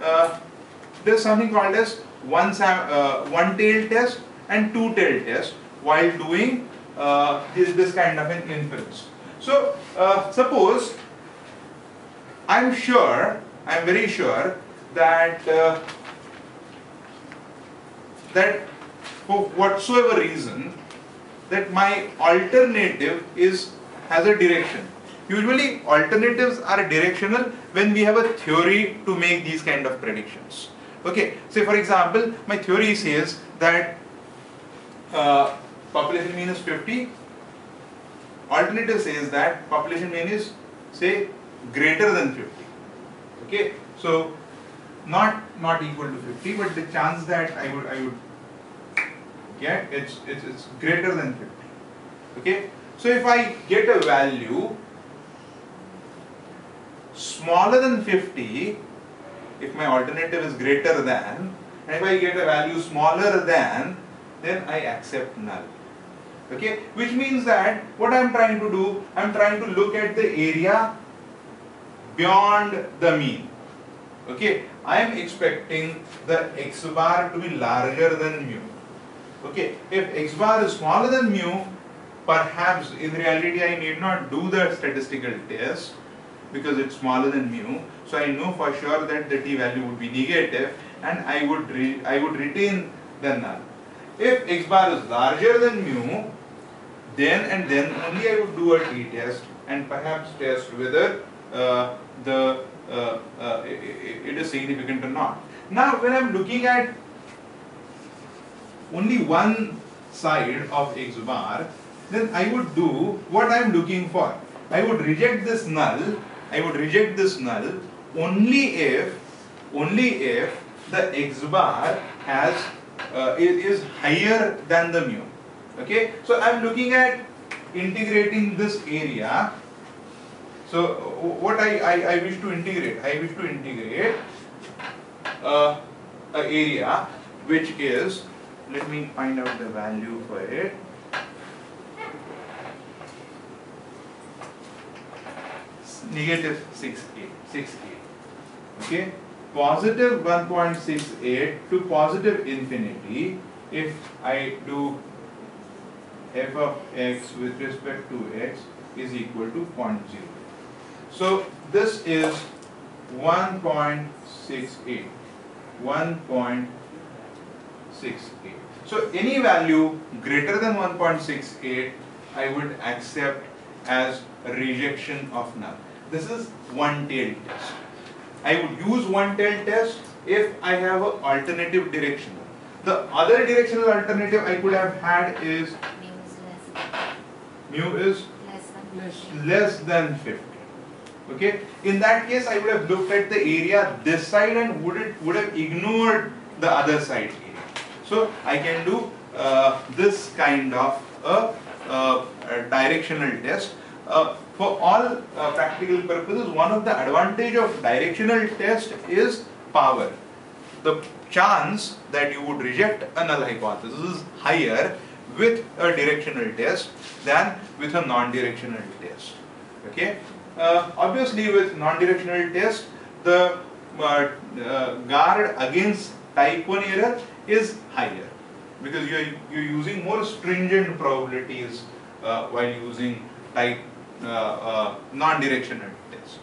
uh, there's something called as one, uh, one tail test and two tail test while doing uh, this, this kind of an inference. So uh, suppose I'm sure, I'm very sure that uh, that for whatsoever reason that my alternative is has a direction. Usually alternatives are directional when we have a theory to make these kind of predictions. Okay, say for example, my theory says that uh, population mean is 50, alternative says that population mean is say greater than 50. Okay, so not not equal to 50, but the chance that I would I would get it's it's, it's greater than 50. Okay, so if I get a value smaller than 50, if my alternative is greater than, and if I get a value smaller than, then I accept null. Okay, which means that what I am trying to do, I am trying to look at the area beyond the mean. Okay, I am expecting the x bar to be larger than mu. Okay, if x bar is smaller than mu, perhaps in reality I need not do the statistical test because it's smaller than mu. So I know for sure that the t value would be negative and I would I would retain the null. If x bar is larger than mu, then and then only I would do a t test and perhaps test whether uh, the uh, uh, it, it is significant or not. Now when I am looking at only one side of x bar, then I would do what I am looking for. I would reject this null, I would reject this null only if, only if the x bar has, uh, is higher than the mu. Okay, so I am looking at integrating this area. So what I, I, I wish to integrate, I wish to integrate uh, a area which is let me find out the value for it. Negative 68, 68. Okay, positive 1.68 to positive infinity. If I do f of x with respect to x is equal to 0.0. So this is 1.68. 1.68. 1.68. So any value greater than 1.68 I would accept as rejection of null. This is one tail test. I would use one tail test if I have an alternative directional. The other directional alternative I could have had is mu is less than 50. Okay. In that case, I would have looked at the area this side and would it would have ignored the other side so I can do uh, this kind of a, a, a directional test. Uh, for all uh, practical purposes, one of the advantage of directional test is power. The chance that you would reject a null hypothesis is higher with a directional test than with a non-directional test. Okay. Uh, obviously, with non-directional test, the uh, uh, guard against type 1 error is higher because you're, you're using more stringent probabilities while using type uh, uh, non-directional test.